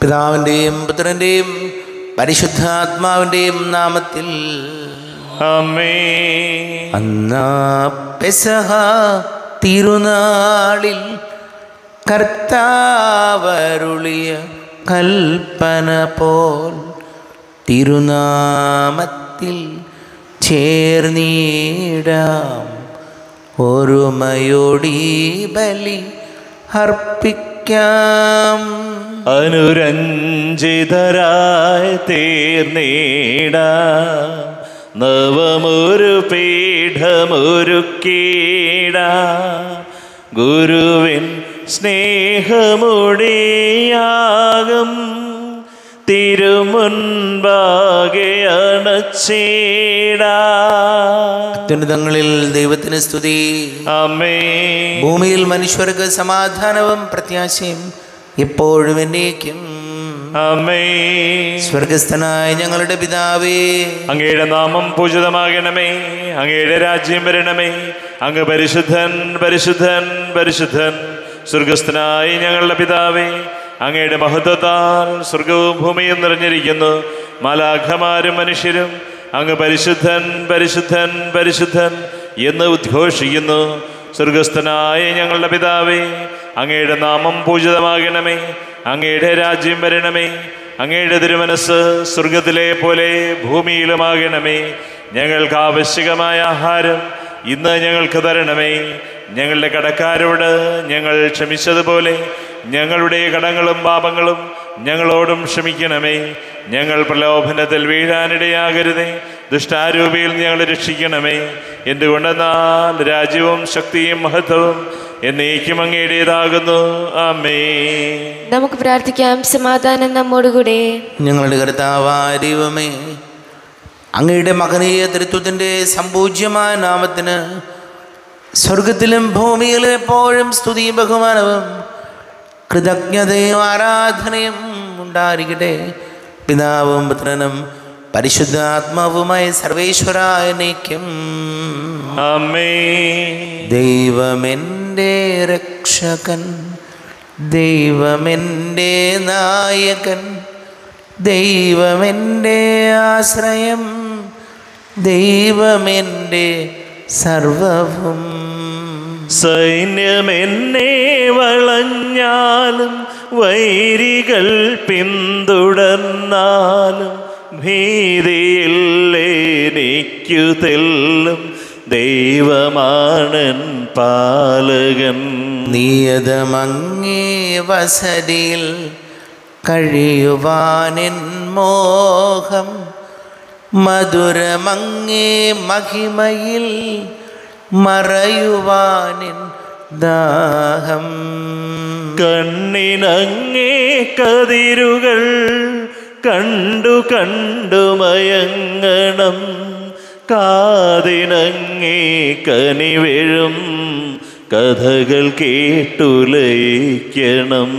പിതാവിന്റെയും പുത്രന്റെയും പരിശുദ്ധാത്മാവിന്റെയും നാമത്തിൽ. പെസഹ തിരുനാളിൽ കർത്താവരുളിയ കൽപ്പന പോൽ തിരുനാമത്തിൽ ചേർന്നീടാം. ഒരുമയോടീ ബലി അർപ്പിക്കാം. അനുരഞ്ജിതരായി തീർന്നീട. നവമൊരു പീഠമൊരുക്കീട. ഗുരുവിൻ സ്നേഹമുടിയാകും അത്യുന്നതങ്ങളിൽ ദൈവത്തിന് സ്തുതി. അമ്മേ. ഭൂമിയിൽ മനുഷ്യർക്ക് സമാധാനവും പ്രത്യാശയും എപ്പോഴും എന്നേക്കും. അമ്മേ സ്വർഗസ്ഥനായ ഞങ്ങളുടെ പിതാവേ. അങ്ങയുടെ നാമം പൂജിതമാകണമേ. അങ്ങയുടെ രാജ്യം വരണമേ. അങ്ങ് പരിശുദ്ധൻ പരിശുദ്ധൻ പരിശുദ്ധൻ. സ്വർഗസ്ഥനായി ഞങ്ങളുടെ പിതാവേ അങ്ങയുടെ മഹത്വത്താൽ സ്വർഗവും ഭൂമിയും നിറഞ്ഞിരിക്കുന്നു. മാലാഖമാരും മനുഷ്യരും അങ്ങ് പരിശുദ്ധൻ പരിശുദ്ധൻ പരിശുദ്ധൻ എന്ന് ഉദ്ഘോഷിക്കുന്നു. സ്വർഗസ്ഥനായ ഞങ്ങളുടെ പിതാവേ അങ്ങയുടെ നാമം പൂജിതമാകണമേ. അങ്ങയുടെ രാജ്യം വരണമേ. അങ്ങയുടെ തിരുമനസ് സ്വർഗത്തിലെ പോലെ ഭൂമിയിലുമാകണമേ. ഞങ്ങൾക്ക് ആവശ്യകമായ ആഹാരം ഇന്ന് ഞങ്ങൾക്ക് തരണമേ. ഞങ്ങളുടെ കടക്കാരോട് ഞങ്ങൾ ക്ഷമിച്ചതുപോലെ ഞങ്ങളുടെ കടങ്ങളും പാപങ്ങളും ഞങ്ങളോടും ക്ഷമിക്കണമേ. ഞങ്ങൾ പ്രലോഭനത്തിൽ വീഴാനിടയാകരുതേ. ദുഷ്ടാരൂപിയിൽ ഞങ്ങൾ രക്ഷിക്കണമേ. എന്തുകൊണ്ടെന്നാൽ രാജ്യവും ശക്തിയും മഹത്വവും എന്നേക്കും അങ്ങയുടേതാകുന്നു ആമേ നമുക്ക് പ്രാർത്ഥിക്കാം. സമാധാനം നമ്മോടുകൂടെ. ഞങ്ങളുടെ കർത്താവായ ദൈവമേ അങ്ങയുടെ മകനീയ തൃത്വത്തിന്റെ സമ്പൂജ്യമായ നാമത്തിന് സ്വർഗത്തിലും ഭൂമിയിലും എപ്പോഴും സ്തുതിയും ബഹുമാനവും കൃതജ്ഞതയും ആരാധനയും ഉണ്ടായിരിക്കട്ടെ. പിതാവും പുത്രനും പരിശുദ്ധാത്മാവുമായി സർവേശ്വരായ നീക്കും. ആമേ ദൈവമെന്റെ രക്ഷകൻ ദൈവമെന്റെ നായകൻ ദൈവമെന്റെ ആശ്രയം ദൈവമെന്റെ സർവവും. സൈന്യമെന്നെ വളഞ്ഞാലും വൈരികൾ പിന്തുടർന്നാലും ഭീതിയില്ലേനിക്കു തെല്ലും. ദൈവമാണൻ പാലകൻ. നിയതമങ്ങേ വസതിയിൽ കഴിയുവാനിൻ മോഹം മധുരമങ്ങേ മഹിമയിൽ മറയുവാനിൻ ദാഹം. കണ്ണിനങ്ങേ കതിരുകൾ കണ്ടു കണ്ടു മയങ്ങണം. കാതിനങ്ങേ കനിവെഴും കഥകൾ കേട്ടുലയിക്കണം.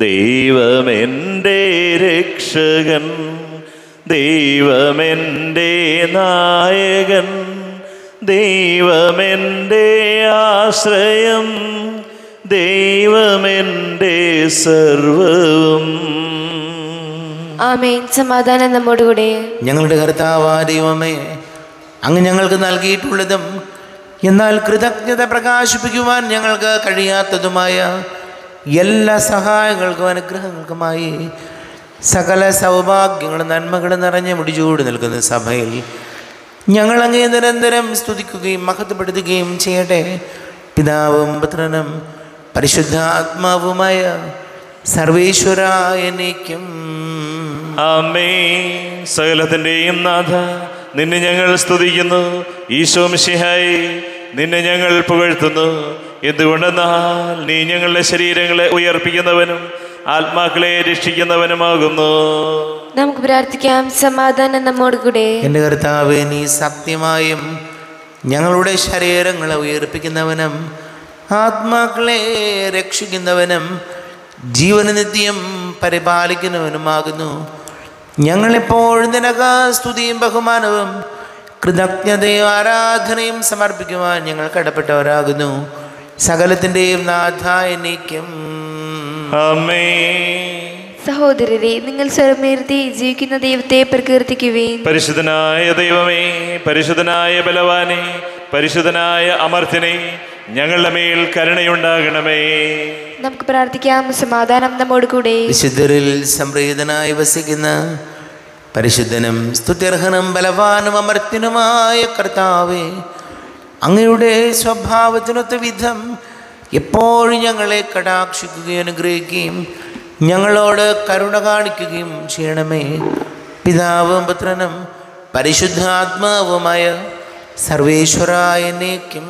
ദൈവമെന്റെ രക്ഷകൻ ദൈവമെന്റെ നായകൻ ദൈവമെന്റെ ആശ്രയം ദൈവമെന്റെ സർവവും. ആമേൻ. ഞങ്ങളുടെ കർത്താവാ ദൈവമേ അങ്ങ് ഞങ്ങൾക്ക് നൽകിയിട്ടുള്ളതും എന്നാൽ കൃതജ്ഞത പ്രകാശിപ്പിക്കുവാൻ ഞങ്ങൾക്ക് കഴിയാത്തതുമായ എല്ലാ സഹായങ്ങൾക്കും അനുഗ്രഹങ്ങൾക്കുമായി സകല സൗഭാഗ്യങ്ങളും നന്മകളും നിറഞ്ഞ മുടിചൂട് നിൽക്കുന്ന സഭയിൽ ഞങ്ങൾ അങ്ങേ നിരന്തരം സ്തുതിക്കുകയും മഹത്വപ്പെടുത്തുകയും ചെയ്യട്ടെ. പിതാവും പുത്രനും പരിശുദ്ധാത്മാവുമായ സർവേശ്വരായ നീക്കും. അമ്മേ സകലത്തിന്റെയും നാഥ നിന്നെ ഞങ്ങൾ സ്തുതിക്കുന്നു. ഈശോ മിശിഹായി നിന്നെ ഞങ്ങൾ പുകഴ്ത്തുന്നു. എന്തുകൊണ്ടെന്നാൽ നീ ഞങ്ങളുടെ ശരീരങ്ങളെ ഉയർപ്പിക്കുന്നവനും ആത്മാക്കളെ രക്ഷിക്കുന്നവനുമാകുന്നു. നമുക്ക് പ്രാർത്ഥിക്കാം സമാധാനം നമ്മോടുകൂടെ എന്റെ കർത്താവ് നീ സത്യമായും ഞങ്ങളുടെ ശരീരങ്ങളെ ഉയർപ്പിക്കുന്നവനും ആത്മാക്കളെ രക്ഷിക്കുന്നവനും ജീവന നിത്യം പരിപാലിക്കുന്നവനുമാകുന്നു. ഞങ്ങളെപ്പോഴും നിനക്ക് സ്തുതിയും ബഹുമാനവും കൃതജ്ഞതയും ആരാധനയും സമർപ്പിക്കുവാൻ ഞങ്ങൾ കടപ്പെട്ടവരാകുന്നു. സകലത്തിന്റെയും നാഥായ നീക്കും അമ്മേ സഹോദരരെ നിങ്ങൾ സ്വരമേർത്തി ജീവിക്കുന്ന ദൈവത്തെ പ്രകീർത്തിക്കുവേൻ. പരിശുദ്ധനായ ദൈവമേ പരിശുദ്ധനായ ബലവാനെ പരിശുദ്ധനായ അമർത്തിനെ ഞങ്ങളുടെ മേൽ കരുണയുണ്ടാകണമേ. നമുക്ക് പ്രാർത്ഥിക്കാം. സമാധാനം നമ്മോട് കൂടെ വിശുദ്ധരിൽ സംപ്രീതനായി വസിക്കുന്ന പരിശുദ്ധനും സ്തുത്യർഹനും ബലവാനും അമർത്തിനുമായ കർത്താവേ അങ്ങയുടെ സ്വഭാവത്തിനൊത്ത വിധം എപ്പോഴും ഞങ്ങളെ കടാക്ഷിക്കുകയും അനുഗ്രഹിക്കുകയും ഞങ്ങളോട് കരുണ കാണിക്കുകയും ചെയ്യണമേ. പിതാവും പുത്രനും പരിശുദ്ധാത്മാവുമായ സർവേശ്വരായ എന്നേക്കും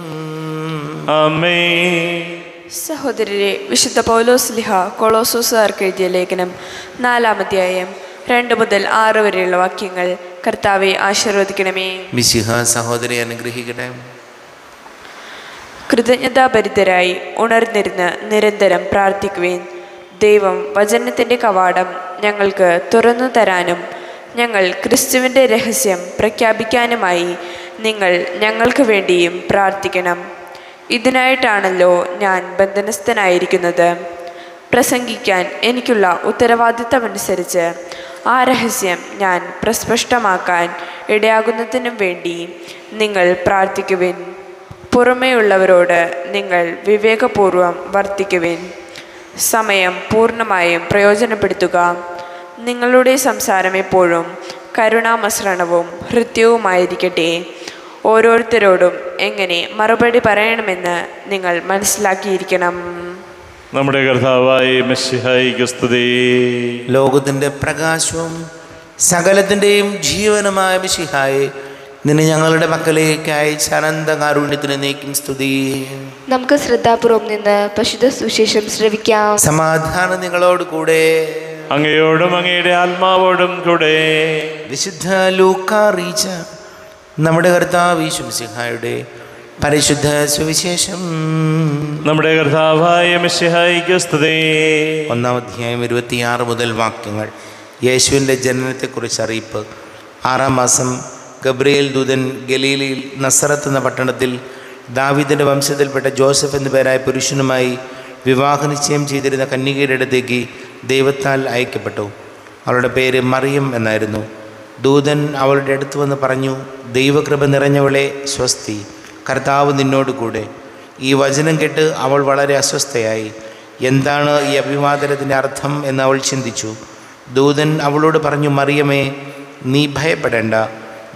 സഹോദരരെ വിശുദ്ധ പൗലോസ് ലിഹ കൊളോസോസുകാർക്ക് എഴുതിയ ലേഖനം നാലാമധ്യായം രണ്ട് മുതൽ ആറ് വരെയുള്ള വാക്യങ്ങൾ കർത്താവെ ആശീർവദിക്കണമേ. മിശിഹ സഹോദരി അനുഗ്രഹിക്കട്ടെ. കൃതജ്ഞതാഭരിതരായി ഉണർന്നിരുന്ന് നിരന്തരം പ്രാർത്ഥിക്കുവേൻ. ദൈവം വചനത്തിന്റെ കവാടം ഞങ്ങൾക്ക് തുറന്നു തരാനും ഞങ്ങൾ ക്രിസ്തുവിന്റെ രഹസ്യം പ്രഖ്യാപിക്കാനുമായി നിങ്ങൾ ഞങ്ങൾക്ക് വേണ്ടിയും പ്രാർത്ഥിക്കണം. ഇതിനായിട്ടാണല്ലോ ഞാൻ ബന്ധനസ്ഥനായിരിക്കുന്നത്. പ്രസംഗിക്കാൻ എനിക്കുള്ള ഉത്തരവാദിത്തമനുസരിച്ച് ആ രഹസ്യം ഞാൻ പ്രസ്പഷ്ടമാക്കാൻ ഇടയാകുന്നതിനും വേണ്ടി നിങ്ങൾ പ്രാർത്ഥിക്കുവിൻ. പുറമേയുള്ളവരോട് നിങ്ങൾ വിവേകപൂർവം വർത്തിക്കുവിൻ. സമയം പൂർണമായും പ്രയോജനപ്പെടുത്തുക. നിങ്ങളുടെ സംസാരം എപ്പോഴും കരുണാമസൃണവും ഹൃദ്യവുമായിരിക്കട്ടെ. ഓരോരുത്തരോടും എങ്ങനെ മറുപടി പറയണമെന്ന് നിങ്ങൾ മനസ്സിലാക്കിയിരിക്കണം. നമ്മുടെ കർത്താവായ ലോകത്തിന്റെ പ്രകാശവും സകലത്തിന്റെയും ജീവനുമായ മിഷിഹായി നിന്നെ ഞങ്ങളുടെ മക്കളിലേക്ക് അയച്ച അനന്ത കാരുണ്യത്തിന് നീക്കും സ്തുതി. നമുക്ക് ശ്രദ്ധാപൂർവം നിന്ന് പശുദ്ധ സുശേഷം ശ്രവിക്കാം. സമാധാനം നിങ്ങളോട് കൂടെ. അങ്ങയോടും അങ്ങയുടെ ആത്മാവോടും കൂടെ. വിശുദ്ധ ലൂക്കാറീച്ച നമ്മുടെ കർത്താവ് ഈശുമിശിഹായുടെ പരിശുദ്ധ സുവിശേഷം. നമ്മുടെ കർത്താവായ ഒന്നാം അധ്യായം ഇരുപത്തിയാറ് മുതൽ വാക്യങ്ങൾ. യേശുവിന്റെ ജനനത്തെക്കുറിച്ച് അറിയിപ്പ്. ആറാം മാസം ഗബ്രിയേൽ ദൂതൻ ഗലീലിയിൽ നസറത്ത് എന്ന പട്ടണത്തിൽ ദാവിദിന്റെ വംശത്തിൽപ്പെട്ട ജോസഫ് എന്നു പേരായ പുരുഷനുമായി വിവാഹ നിശ്ചയം ചെയ്തിരുന്ന കന്യകയുടെ അടുത്തേക്ക് ദൈവത്താൽ അയക്കപ്പെട്ടു. അവളുടെ പേര് മറിയം എന്നായിരുന്നു. ദൂതൻ അവളുടെ അടുത്ത് വന്ന് പറഞ്ഞു ദൈവകൃപ നിറഞ്ഞവളെ സ്വസ്തി കർത്താവ് നിന്നോട് കൂടെ. ഈ വചനം കേട്ട് അവൾ വളരെ അസ്വസ്ഥയായി. എന്താണ് ഈ അഭിവാദനത്തിന്റെ അർത്ഥം? എന്ന് അവൾ ചിന്തിച്ചു. ദൂതൻ അവളോട് പറഞ്ഞു മറിയമേ നീ ഭയപ്പെടേണ്ട.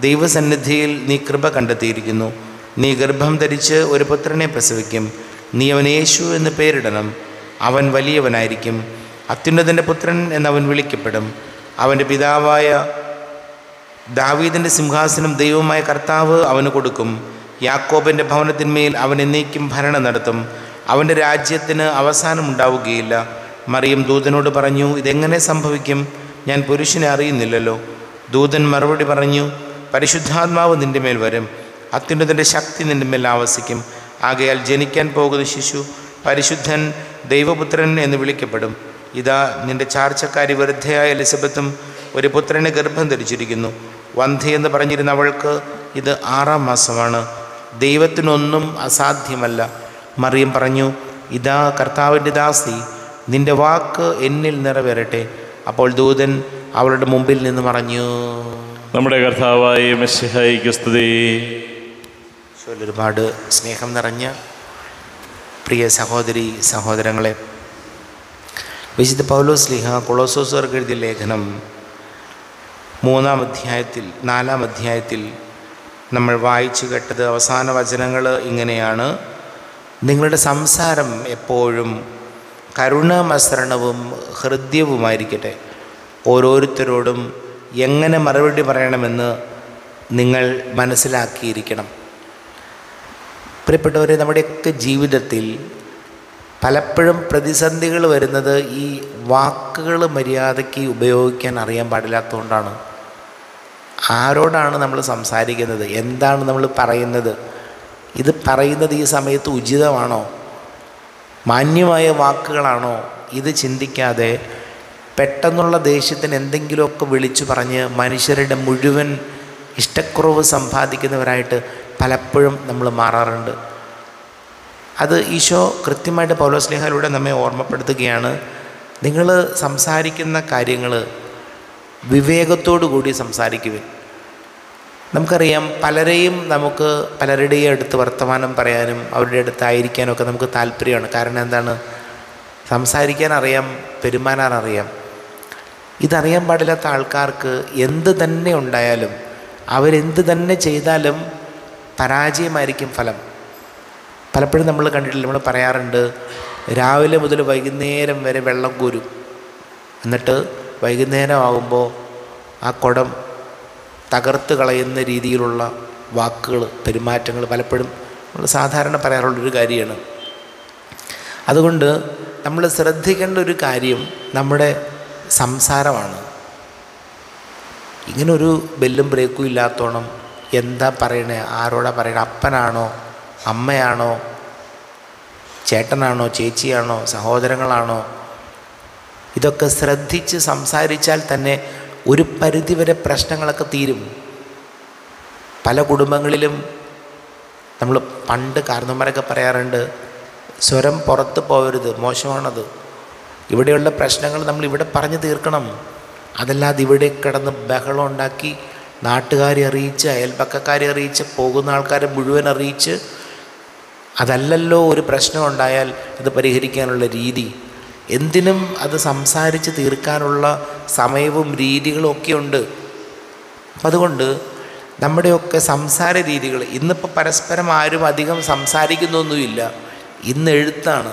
ദൈവസന്നിധിയിൽ നീ കൃപ കണ്ടെത്തിയിരിക്കുന്നു. നീ ഗർഭം ധരിച്ച് ഒരു പുത്രനെ പ്രസവിക്കും. നീ അവൻ യേശു എന്ന് പേരിടണം. അവൻ വലിയവനായിരിക്കും. അത്യുന്നതന്റെ പുത്രൻ എന്നവൻ വിളിക്കപ്പെടും. അവന്റെ പിതാവായ ദാവീദിന്റെ സിംഹാസനം ദൈവമായ കർത്താവ് അവന് കൊടുക്കും. യാക്കോബിന്റെ ഭവനത്തിന്മേൽ അവൻ എന്നേക്കും ഭരണം നടത്തും. അവന്റെ രാജ്യത്തിന് അവസാനമുണ്ടാവുകയില്ല മറിയം ദൂതനോട് പറഞ്ഞു ഇതെങ്ങനെ സംഭവിക്കും? ഞാൻ പുരുഷനെ അറിയുന്നില്ലല്ലോ. ദൂതൻ മറുപടി പറഞ്ഞു പരിശുദ്ധാത്മാവ് നിന്റെ മേൽ വരും. അത്യുന്നതന്റെ ശക്തി നിന്റെ മേൽ ആവസിക്കും. ആകയാൽ ജനിക്കാൻ പോകുന്ന ശിശു പരിശുദ്ധൻ ദൈവപുത്രൻ എന്ന് വിളിക്കപ്പെടും. ഇതാ നിന്റെ ചാർച്ചക്കാരി വൃദ്ധയായ എലിസബത്തും ഒരു പുത്രനെ ഗർഭം ധരിച്ചിരിക്കുന്നു. വന്ധ്യ എന്ന് പറഞ്ഞിരുന്ന അവൾക്ക് ഇത് ആറാം മാസമാണ്. ദൈവത്തിനൊന്നും അസാധ്യമല്ല. മറിയം പറഞ്ഞു ഇതാ കർത്താവിന്റെ ദാസി നിന്റെ വാക്ക് എന്നിൽ നിറവേറട്ടെ. അപ്പോൾ ദൂതൻ അവളുടെ മുമ്പിൽ നിന്ന് പറഞ്ഞു നമ്മുടെ കർത്താവായ ഒരുപാട് സ്നേഹം നിറഞ്ഞ പ്രിയ സഹോദരി സഹോദരങ്ങളെ വിശുദ്ധ പൗലോസ് ലിഹ കൊളോസോസർക്ക് എഴുതിയ ലേഖനം മൂന്നാം അധ്യായത്തിൽ നാലാം അധ്യായത്തിൽ നമ്മൾ വായിച്ചു കേട്ടത് അവസാന വചനങ്ങൾ ഇങ്ങനെയാണ്. നിങ്ങളുടെ സംസാരം എപ്പോഴും കരുണാമസരണവും ഹൃദ്യവുമായിരിക്കട്ടെ. ഓരോരുത്തരോടും എങ്ങനെ മറുപടി പറയണമെന്ന് നിങ്ങൾ മനസ്സിലാക്കിയിരിക്കണം. പ്രിയപ്പെട്ടവരെ നമ്മുടെയൊക്കെ ജീവിതത്തിൽ പലപ്പോഴും പ്രതിസന്ധികൾ വരുന്നത് ഈ വാക്കുകൾ മര്യാദയ്ക്ക് ഉപയോഗിക്കാൻ അറിയാൻ പാടില്ലാത്തതുകൊണ്ടാണ്. ആരോടാണ് നമ്മൾ സംസാരിക്കുന്നത്? എന്താണ് നമ്മൾ പറയുന്നത്? ഇത് പറയുന്നത് ഈ സമയത്ത് ഉചിതമാണോ? മാന്യമായ വാക്കുകളാണോ? ഇത് ചിന്തിക്കാതെ പെട്ടെന്നുള്ള ദേഷ്യത്തിന് എന്തെങ്കിലുമൊക്കെ വിളിച്ചു പറഞ്ഞ് മനുഷ്യരുടെ മുഴുവൻ ഇഷ്ടക്കുറവ് സമ്പാദിക്കുന്നവരായിട്ട് പലപ്പോഴും നമ്മൾ മാറാറുണ്ട്. അത് ഈശോ കൃത്യമായിട്ട് പൗലോസ്ലേഹയിലൂടെ നമ്മെ ഓർമ്മപ്പെടുത്തുകയാണ്. നിങ്ങൾ സംസാരിക്കുന്ന കാര്യങ്ങൾ വിവേകത്തോടു കൂടി സംസാരിക്കുവിൻ. നമുക്കറിയാം പലരെയും നമുക്ക് പലരുടെയും അടുത്ത് വർത്തമാനം പറയാനും അവരുടെ അടുത്തായിരിക്കാനൊക്കെ നമുക്ക് താല്പര്യമാണ്. കാരണം എന്താണ്? സംസാരിക്കാൻ അറിയാം പെരുമാറാൻ അറിയാം. ഇതറിയാൻ പാടില്ലാത്ത ആൾക്കാർക്ക് എന്ത് തന്നെ ഉണ്ടായാലും അവരെന്ത് തന്നെ ചെയ്താലും പരാജയമായിരിക്കും ഫലം. പലപ്പോഴും നമ്മൾ കണ്ടിട്ടില്ല നമ്മൾ പറയാറുണ്ട് രാവിലെ മുതൽ വൈകുന്നേരം വരെ വെള്ളം കോരും. എന്നിട്ട് വൈകുന്നേരം ആകുമ്പോൾ ആ കുടം തകർത്ത് കളയുന്ന രീതിയിലുള്ള വാക്കുകൾ പെരുമാറ്റങ്ങൾ പലപ്പോഴും നമ്മൾ സാധാരണ പറയാറുള്ളൊരു കാര്യമാണ്. അതുകൊണ്ട് നമ്മൾ ശ്രദ്ധിക്കേണ്ട ഒരു കാര്യം നമ്മുടെ സംസാരമാണ്. ഇങ്ങനൊരു ബെല്ലും ബ്രേക്കും ഇല്ലാത്തോണം എന്താ പറയണേ ആരോടാ പറയണേ അപ്പനാണോ അമ്മയാണോ ചേട്ടനാണോ ചേച്ചിയാണോ സഹോദരങ്ങളാണോ ഇതൊക്കെ ശ്രദ്ധിച്ച് സംസാരിച്ചാൽ തന്നെ ഒരു പരിധിവരെ പ്രശ്നങ്ങളൊക്കെ തീരും. പല കുടുംബങ്ങളിലും നമ്മൾ പണ്ട് കാരണന്മാരൊക്കെ പറയാറുണ്ട് സ്വരം പുറത്ത് പോകരുത് മോശമാണത്. ഇവിടെയുള്ള പ്രശ്നങ്ങൾ നമ്മൾ ഇവിടെ പറഞ്ഞു തീർക്കണം. അതല്ലാതെ ഇവിടെ കിടന്ന് ബഹളം ഉണ്ടാക്കി നാട്ടുകാരെ അറിയിച്ച് അയൽപക്കക്കാരെ അറിയിച്ച് പോകുന്ന ആൾക്കാരെ മുഴുവൻ അറിയിച്ച് അതല്ലല്ലോ ഒരു പ്രശ്നം ഉണ്ടായാൽ അത് പരിഹരിക്കാനുള്ള രീതി. എന്തിനും അത് സംസാരിച്ച് തീർക്കാനുള്ള സമയവും രീതികളും ഒക്കെ ഉണ്ട്. അതുകൊണ്ട് നമ്മുടെയൊക്കെ സംസാര രീതികൾ ഇന്നിപ്പോൾ പരസ്പരം ആരും അധികം സംസാരിക്കുന്നൊന്നുമില്ല. ഇന്ന് എഴുത്താണ്.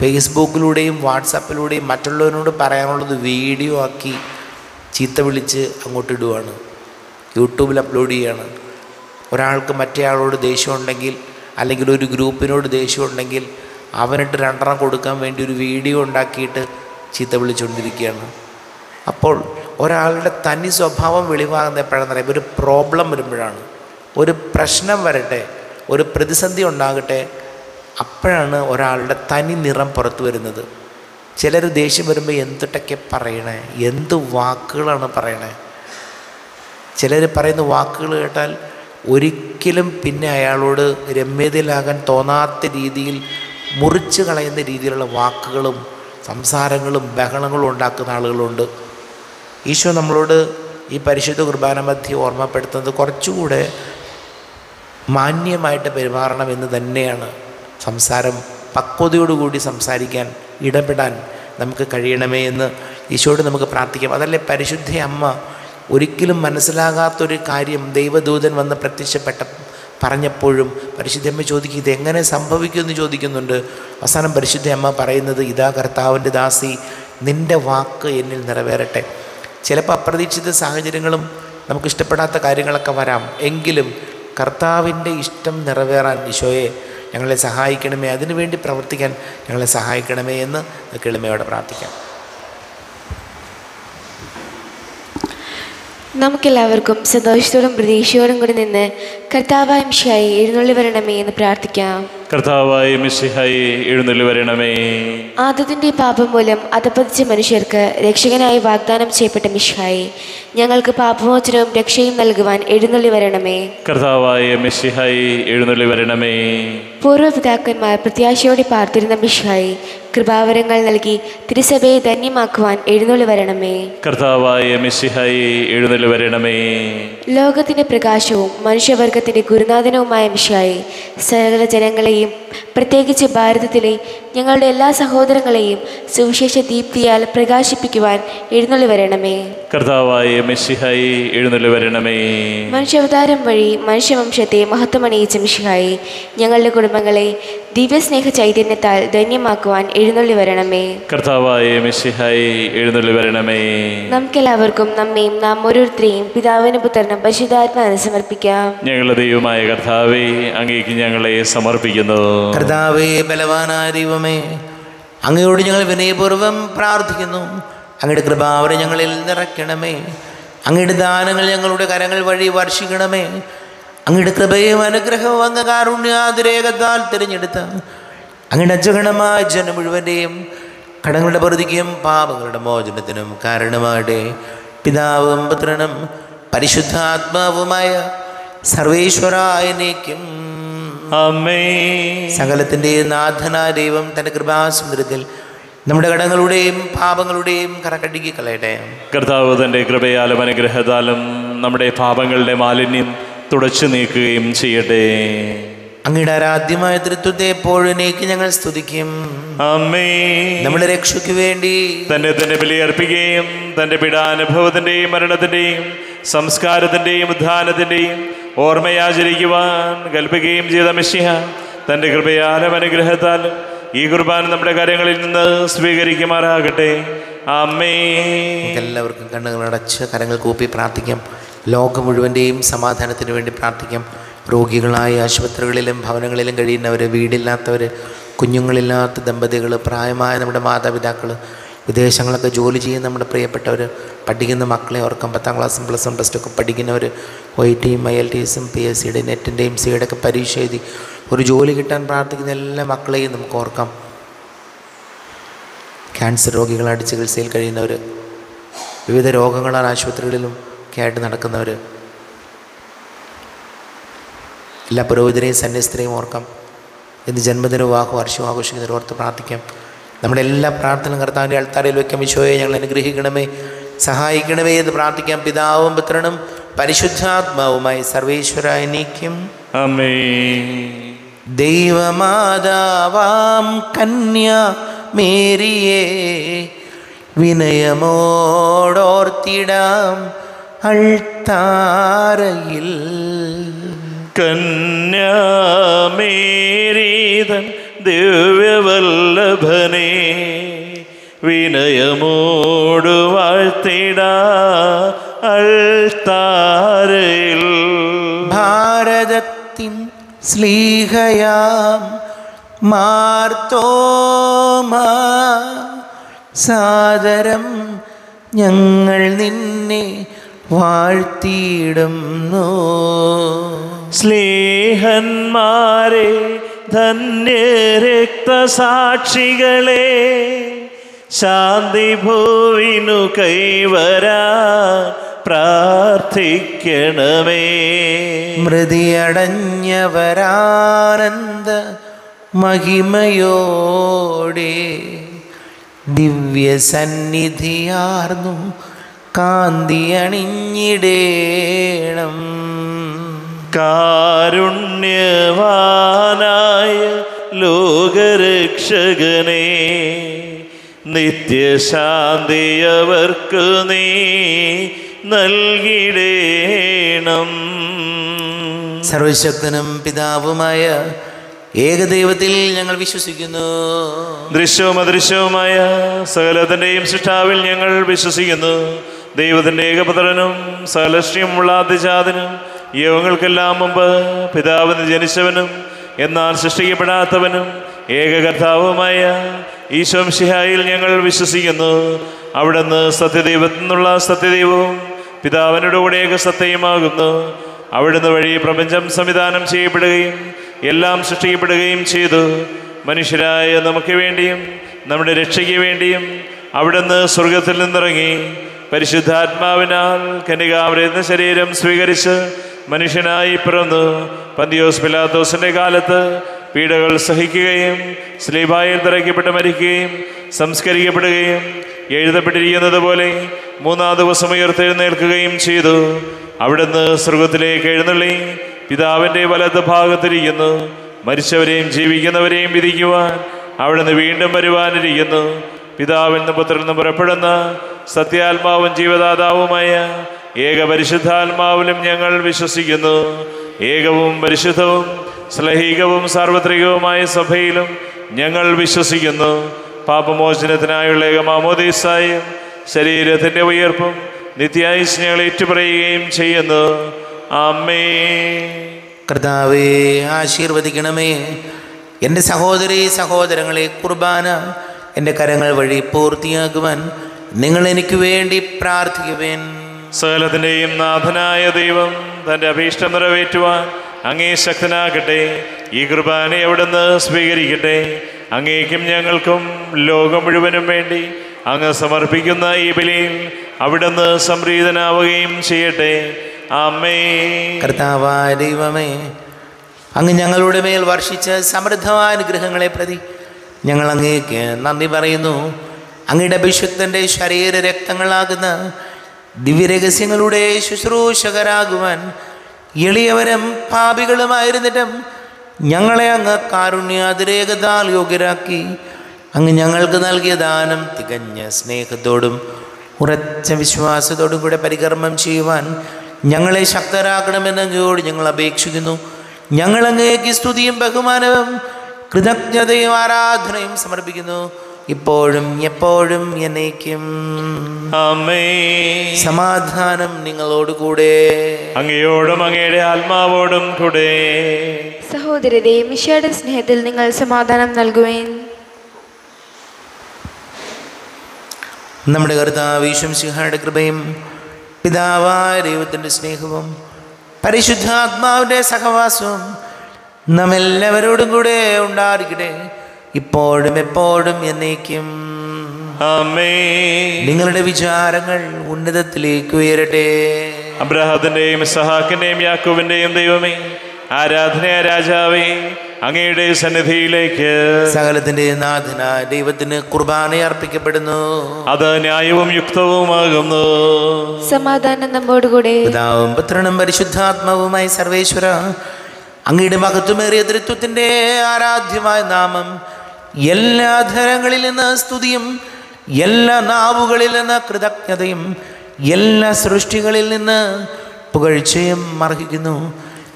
ഫേസ്ബുക്കിലൂടെയും വാട്സാപ്പിലൂടെയും മറ്റുള്ളവരോട് പറയാനുള്ളത് വീഡിയോ ആക്കി ചീത്ത വിളിച്ച് അങ്ങോട്ട് ഇടുവാണ്. യൂട്യൂബിൽ അപ്ലോഡ് ചെയ്യാണ്. ഒരാൾക്ക് മറ്റേ ആളോട് ദേഷ്യമുണ്ടെങ്കിൽ അല്ലെങ്കിൽ ഒരു ഗ്രൂപ്പിനോട് ദേഷ്യമുണ്ടെങ്കിൽ അവനിട്ട് രണ്ടെണ്ണം കൊടുക്കാൻ വേണ്ടി ഒരു വീഡിയോ ഉണ്ടാക്കിയിട്ട് ചീത്ത വിളിച്ചുകൊണ്ടിരിക്കുകയാണ് അപ്പോൾ ഒരാളുടെ തനി സ്വഭാവം വെളിവാകുന്ന എപ്പോഴാണെന്ന് പറയുമ്പോൾ ഒരു പ്രോബ്ലം വരുമ്പോഴാണ്. ഒരു പ്രശ്നം വരട്ടെ ഒരു പ്രതിസന്ധി ഉണ്ടാകട്ടെ അപ്പോഴാണ് ഒരാളുടെ തനി നിറം പുറത്തു വരുന്നത്. ചിലർ ദേഷ്യം വരുമ്പോൾ എന്തിട്ടൊക്കെ പറയണേ? എന്ത് വാക്കുകളാണ് പറയണേ? ചിലർ പറയുന്ന വാക്കുകൾ കേട്ടാൽ ഒരിക്കലും പിന്നെ അയാളോട് രമ്യതയിലാകാൻ തോന്നാത്ത രീതിയിൽ മുറിച്ച് കളയുന്ന രീതിയിലുള്ള വാക്കുകളും സംസാരങ്ങളും ബഹളങ്ങളും ഉണ്ടാക്കുന്ന ആളുകളുണ്ട്. ഈശോ നമ്മളോട് ഈ പരിശുദ്ധ കുർബാന മധ്യ ഓർമ്മപ്പെടുത്തുന്നത് കുറച്ചുകൂടെ മാന്യമായിട്ട് പെരുമാറണം എന്ന് തന്നെയാണ്. സംസാരം പക്വതയോടുകൂടി സംസാരിക്കാൻ ഇടപെടാൻ നമുക്ക് കഴിയണമേ എന്ന് ഈശോയോട് നമുക്ക് പ്രാർത്ഥിക്കാം. അതല്ലേ പരിശുദ്ധ അമ്മ ഒരിക്കലും മനസ്സിലാകാത്തൊരു കാര്യം ദൈവദൂതൻ വന്ന് പ്രത്യക്ഷപ്പെട്ട പറഞ്ഞപ്പോഴും പരിശുദ്ധ അമ്മ ചോദിക്കും ഇതെങ്ങനെ സംഭവിക്കുമെന്ന് ചോദിക്കുന്നുണ്ട്. അവസാനം പരിശുദ്ധ അമ്മ പറയുന്നത് ഇതാ കർത്താവിന്റെ ദാസി നിന്റെ വാക്ക് എന്നിൽ നിറവേറട്ടെ. ചിലപ്പോൾ അപ്രതീക്ഷിത സാഹചര്യങ്ങളും നമുക്ക് ഇഷ്ടപ്പെടാത്ത കാര്യങ്ങളൊക്കെ വരാം. എങ്കിലും കർത്താവിന്റെ ഇഷ്ടം നിറവേറാൻ ഈശോയെ ഞങ്ങളെ സഹായിക്കണമേ അതിനുവേണ്ടി പ്രവർത്തിക്കാൻ ഞങ്ങളെ സഹായിക്കണമേ എന്ന് കിളിമയോടെ പ്രാർത്ഥിക്കാം. നമുക്കെല്ലാവർക്കും സന്തോഷത്തോടും പ്രതീക്ഷയോടും കൂടി നിന്ന് കർത്താവായ മിഷായി എഴുന്നള്ളി വരണമേ എന്ന് പ്രാർത്ഥിക്കാം. കർത്താവായ മിശിഹായി എഴുന്നള്ളി വരണമേ. ആദത്തിന്റെ പാപം മൂലം അധപ്പതിച്ച മനുഷ്യർക്ക് രക്ഷകനായി വാഗ്ദാനം ചെയ്യപ്പെട്ട മിഷായി ഞങ്ങൾക്ക് പാപമോചനവും രക്ഷയും നൽകുവാൻ എഴുന്നള്ളി വരണമേ. കർത്താവായ മിശിഹായി എഴുന്നള്ളി വരണമേ. പൂർവപിതാക്കന്മാർ പ്രത്യാശയോടെ പാർത്തിരുന്ന മിഷായി കൃപാവരങ്ങൾ നൽകി തിരുസഭയെ ധന്യമാക്കുവാൻ എഴുന്നള്ളി വരണമേ. കർത്താവായ മിശിഹായി എഴുന്നള്ളി വരണമേ. ലോകത്തിന്റെ പ്രകാശവും മനുഷ്യവർഗത്തിന്റെ ഗുരുനാഥനവുമായ മിഷായി സകല ജനങ്ങളെയും പ്രത്യേകിച്ച് ഭാരതത്തിലെ ഞങ്ങളുടെ എല്ലാ സഹോദരങ്ങളെയും സുവിശേഷ ദീപ്തിയാൽ പ്രകാശിപ്പിക്കുവാൻ എഴുന്നള്ളി വരണമേ. കർത്താവായ മിശിഹായി എഴുന്നള്ളി വരണമേ. മനുഷ്യാവതാരം വഴി മനുഷ്യവംശത്തെ മഹത്വമണിയിച്ച മിഷിഹായി ഞങ്ങളുടെ കുടുംബങ്ങളെ ദിവ്യസ്നേഹ ചൈതന്യത്താൽ ധന്യമാക്കുവാൻ എഴുന്നള്ളി വരണമേ. കർത്താവായ മിശിഹായി എഴുന്നള്ളി വരണമേ. നമുക്കെല്ലാവർക്കും നമ്മയും നാം ഓരോരുത്തരെയും പിതാവിനും പുത്രനും പരിശുദ്ധാത്മാവിന് സമർപ്പിക്കാം. ഞങ്ങളുടെ ദൈവമായ കർത്താവെ അങ്ങേക്ക് ഞങ്ങളെ സമർപ്പിക്കുന്നു. കർത്താവേ ബലവാനായ ദൈവമേ അങ്ങയോട് ഞങ്ങൾ വിനയപൂർവം പ്രാർത്ഥിക്കുന്നു. അങ്ങയുടെ കൃപാവരെ ഞങ്ങളിൽ നിറയ്ക്കണമേ. അങ്ങയുടെ ദാനങ്ങൾ ഞങ്ങളുടെ കരങ്ങൾ വഴി വർഷിക്കണമേ. അങ്ങയുടെ കൃപയും അനുഗ്രഹവും അങ്ങ് കാരുണ്യാതിരേകത്താൽ തിരഞ്ഞെടുത്ത അങ്ങയുടെ അജഗണമായ ജനം മുഴുവന്റെയും കടങ്ങളുടെ പ്രതിക്കും പാപങ്ങളുടെ മോചനത്തിനും കാരണമാകട്ടെ. പിതാവും പുത്രനും പരിശുദ്ധാത്മാവുമായ സർവേശ്വരായനേക്കും സകലത്തിന്റെ നാഥനായ ദൈവം തന്റെ കൃപാസുന്ദരത്തിൽ നമ്മുടെ കടങ്ങളുടെയും പാപങ്ങളുടെയും കറക്കടിക്ക് കളയട്ടെ. കർത്താവ് തന്റെ കൃപയാലും അനുഗ്രഹത്താലും നമ്മുടെ പാപങ്ങളുടെ മാലിന്യം തുടച്ചു നീക്കുകയും ചെയ്യട്ടെ. അങ്ങയുടെ ആരാധ്യമായ തൃത്വത്തെ എപ്പോഴേക്ക് ഞങ്ങൾ സ്തുതിക്കും. അമ്മേ നമ്മുടെ രക്ഷയ്ക്ക് വേണ്ടി തന്നെ തന്നെ ബലിയർപ്പിക്കുകയും തന്റെ പിടാനുഭവത്തിന്റെയും മരണത്തിന്റെയും സംസ്കാരത്തിന്റെയും ഉദ്ധാനത്തിന്റെയും ഓർമ്മയാചരിക്കുവാൻ കൽപ്പിക്കുകയും ചെയ്ത മിശിഹ തന്റെ കൃപയാലും അനുഗ്രഹത്താൽ ഈ കുർബാന നമ്മുടെ കാര്യങ്ങളിൽ നിന്ന് സ്വീകരിക്കുമാറാകട്ടെ. അമ്മേ എല്ലാവർക്കും കണ്ണുകൾ അടച്ച് കരങ്ങൾ കൂപ്പി പ്രാർത്ഥിക്കാം. ലോകം മുഴുവന്റെയും സമാധാനത്തിന് വേണ്ടി പ്രാർത്ഥിക്കാം. രോഗികളായ ആശുപത്രികളിലും ഭവനങ്ങളിലും കഴിയുന്നവർ വീടില്ലാത്തവർ കുഞ്ഞുങ്ങളില്ലാത്ത ദമ്പതികൾ പ്രായമായ നമ്മുടെ മാതാപിതാക്കൾ വിദേശങ്ങളൊക്കെ ജോലി ചെയ്യുന്ന നമ്മുടെ പ്രിയപ്പെട്ടവർ പഠിക്കുന്ന മക്കളെ ഓർക്കാം. പത്താം ക്ലാസ്സും പ്ലസ് വൺ പ്ലസ് ടു ഒക്കെ പഠിക്കുന്നവർ ഐ ടിയും ഐ എൽ ടി എസും പി എസ് സിയുടെ നെറ്റിന്റെയും സിയുടെ ഒക്കെ പരീക്ഷ എഴുതി ഒരു ജോലി കിട്ടാൻ പ്രാർത്ഥിക്കുന്ന എല്ലാ മക്കളെയും നമുക്ക് ഓർക്കാം. ക്യാൻസർ രോഗികളായിട്ട് ചികിത്സയിൽ കഴിയുന്നവർ വിവിധ രോഗങ്ങളാൽ ആശുപത്രികളിലും ഒക്കെ ആയിട്ട് നടക്കുന്നവർ എല്ലാ പുരോഹിതരെയും സന്യസ്തരെയും ഓർക്കാം. ഇന്ന് ജന്മദിന വിവാഹം വർഷവും ആഘോഷിക്കുന്നവർ ഓർത്ത് പ്രാർത്ഥിക്കാം. നമ്മുടെ എല്ലാ പ്രാർത്ഥനയും കർത്താവിന്റെ അൾത്താരയിൽ വയ്ക്കാൻ വിശ്വയെ ഞങ്ങൾ അനുഗ്രഹിക്കണമേ. സഹായിക്കണമേ എന്ന് പ്രാർത്ഥിക്കാം. പിതാവും പുത്രനും പരിശുദ്ധാത്മാവുമായി സർവേശ്വരായ നീക്കും അമേ ദൈവമാതാവാം കന്യ മേരിയെ വിനയമോടോർത്തിടാം അൾത്താരയിൽ. കന്യാമേരീതൻ ദിവ്യവല്ലഭനെ വിനയമോടു വാഴ്ത്തിട അൾത്താരയിൽ. ഭാരതത്തിൻ സ്ലീഹയാം മാർത്തോമ സാദരം ഞങ്ങൾ നിന്നെ വാഴ്ത്തിയിടുന്നു. സ്നേഹന്മാരെ ധന്യരക്തസാക്ഷികളെ ശാന്തി ഭൂവിനു കൈവരാ പ്രാർത്ഥിക്കണമേ. മൃതിയടഞ്ഞവരാനന്ദ മഹിമയോടെ ദിവ്യസന്നിധിയാർന്നു കാന്തി അണിഞ്ഞിടേണം. കാരുണ്യവാനായ ലോകരക്ഷകനെ നിത്യശാന്തിയവർക്ക് നീ നൽകിടേണം. സർവശക്തനും പിതാവുമായ ഏകദൈവത്തിൽ ഞങ്ങൾ വിശ്വസിക്കുന്നു. ദൃശ്യവും അദൃശ്യവുമായ സകലത്തിന്റെയും സൃഷ്ടാവിൽ ഞങ്ങൾ വിശ്വസിക്കുന്നു. ദൈവത്തിന്റെ ഏകപുത്രനും സകലശ്രീയമുള്ള അതിജാതനും യോഗങ്ങൾക്കെല്ലാം മുമ്പ് പിതാവിന് ജനിച്ചവനും എന്നാൽ സൃഷ്ടിക്കപ്പെടാത്തവനും ഏകകർത്താവുമായ ഈശോംഷിഹായിൽ ഞങ്ങൾ വിശ്വസിക്കുന്നു. അവിടുന്ന് സത്യദൈവത്തിൽ നിന്നുള്ള സത്യദൈവവും പിതാവിനോട് കൂടെ ഏക സത്യമാകുന്നു. അവിടുന്ന് വഴി പ്രപഞ്ചം സംവിധാനം ചെയ്യപ്പെടുകയും എല്ലാം സൃഷ്ടിക്കപ്പെടുകയും ചെയ്തു. മനുഷ്യരായ നമുക്ക് വേണ്ടിയും നമ്മുടെ രക്ഷയ്ക്ക് വേണ്ടിയും അവിടുന്ന് സ്വർഗത്തിൽ നിന്നിറങ്ങി പരിശുദ്ധാത്മാവിനാൽ കനികാവരുന്ന ശരീരം സ്വീകരിച്ച് മനുഷ്യനായി പിറന്നു പന്തിയോസ് പിലാത്തോസിന്റെ കാലത്ത് പീഡകൾ സഹിക്കുകയും സ്ലീബായിൽ തിരക്കപ്പെട്ട് മരിക്കുകയും സംസ്കരിക്കപ്പെടുകയും എഴുതപ്പെട്ടിരിക്കുന്നത് പോലെ മൂന്നാം ദിവസം ഉയർത്തെഴുന്നേൽക്കുകയും ചെയ്തു. അവിടുന്ന് സ്വർഗത്തിലേക്ക് എഴുന്നള്ളി പിതാവിന്റെ വലത് ഭാഗത്തിരിക്കുന്നു മരിച്ചവരെയും ജീവിക്കുന്നവരെയും വിധിക്കുവാൻ അവിടുന്ന് വീണ്ടും വരുവാനിരിക്കുന്നു. പിതാവിൽ നിന്ന് പുത്രനിൽ പുറപ്പെടുന്ന സത്യാത്മാവും ജീവദാതാവുമായ ഏക പരിശുദ്ധാത്മാവിലും ഞങ്ങൾ വിശ്വസിക്കുന്നു. ഏകവും പരിശുദ്ധവും സ്ലൈഹികവും സാർവത്രികവുമായ സഭയിലും ഞങ്ങൾ വിശ്വസിക്കുന്നു. പാപമോചനത്തിനായുള്ള ഏകമാമോദീസായും ശരീരത്തിന്റെ ഉയർപ്പും നിത്യായുസ് ഞങ്ങൾ ഏറ്റുപറയുകയും ചെയ്യുന്നു. അമ്മേ കർത്താവേ ആശീർവദിക്കണമേ. എന്റെ സഹോദരീ സഹോദരങ്ങളെ കുർബാന എന്റെ കരങ്ങൾ വഴി പൂർത്തിയാക്കുവാൻ നിങ്ങൾ എനിക്ക് വേണ്ടി പ്രാർത്ഥിക്കുവേൻ. സകലത്തിന്റെയും നാഥനായ ദൈവം തന്റെ അഭീഷ്ടം നിറവേറ്റുവാൻ അങ്ങേ ശക്തനാകട്ടെ. ഈ കുർബാന എവിടുന്ന് സ്വീകരിക്കട്ടെ? അങ്ങേക്കും ഞങ്ങൾക്കും ലോകം മുഴുവനും വേണ്ടി അങ്ങ് സമർപ്പിക്കുന്ന ഈ ബലിയിൽ അവിടുന്ന് സംപ്രീതനാവുകയും ചെയ്യട്ടെ. അമ്മേ കർത്താവായ ദൈവമേ അങ്ങ് ഞങ്ങളുടെ മേൽ വർഷിച്ച സമൃദ്ധമായ അനുഗ്രഹങ്ങളെ പ്രതി ഞങ്ങൾ അങ്ങേക്ക് നന്ദി പറയുന്നു. അങ്ങയുടെ അഭിഷക്തന്റെ ശരീര രക്തങ്ങളാകുന്ന ദിവ്യരഹസ്യങ്ങളുടെ ശുശ്രൂഷകരാകുവാൻ എളിയവരും പാപികളുമായിരുന്നിട്ടും ഞങ്ങളെ അങ്ങ് കാരുണ്യാതിരേകതാൽ യോഗ്യരാക്കി അങ്ങ് ഞങ്ങൾക്ക് നൽകിയ ദാനം തികഞ്ഞ സ്നേഹത്തോടും ഉറച്ച വിശ്വാസത്തോടും കൂടെ പരികർമ്മം ചെയ്യുവാൻ ഞങ്ങളെ ശക്തരാക്കണമെന്ന് അങ്ങയോട് ഞങ്ങൾ അപേക്ഷിക്കുന്നു. ഞങ്ങൾ അങ്ങേക്ക് സ്തുതിയും ബഹുമാനവും കൃതജ്ഞതയും ആരാധനയും സമർപ്പിക്കുന്നു. ഇപ്പോഴും എപ്പോഴും എന്നേക്കും. അമ്മേ സമാധാനം നിങ്ങളോട് കൂടെ. അങ്ങയോടും അങ്ങയുടെ ആത്മാവോടും കൂടെ. സഹോദരരെ മിഷയുടെ സ്നേഹത്തിൽ നിങ്ങൾ സമാധാനം നൽകുവേൻ. നമ്മുടെ കർത്താവ് ഈശംസിഹായുടെ കൃപയും പിതാവായ ദൈവത്തിന്റെ സ്നേഹവും പരിശുദ്ധാത്മാവിന്റെ സഹവാസവും നമ്മെല്ലാവരോടും കൂടെ ഉണ്ടായിരിക്കട്ടെ. ഇപ്പോഴും എപ്പോഴും എന്നേക്കും. നിങ്ങളുടെ വിചാരങ്ങൾ ഉന്നതത്തിലേക്ക് ഉയരട്ടെ. അബ്രഹാദിന്റെയും സഹാക്കിന്റെയും യാക്കോവിന്റെയും ദൈവമേ ആരാധനയ രാജാവേ അങ്ങയുടെ സന്നിധിയിലേക്ക്. സകലത്തിന്റെ നാഥന ദൈവത്തിന് കുർബാന അർപ്പിക്കപ്പെടുന്നു. അത് ന്യായവും യുക്തവുമാകുന്നു. സമാധാനം നമ്മോടുകൂടെ. പിതാവും പുത്രനും പരിശുദ്ധാത്മാവുമായി സർവേശ്വര അങ്ങയുടെ മഹത്വമേറിയ തൃത്വത്തിന്റെ ആരാധ്യമായ നാമം എല്ലാ ധരങ്ങളിൽ നിന്ന് സ്തുതിയും എല്ലാ നാവുകളിൽ നിന്ന് കൃതജ്ഞതയും എല്ലാ സൃഷ്ടികളിൽ നിന്ന് പുകഴ്ചയും അർഹിക്കുന്നു.